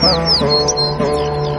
oh, oh, oh.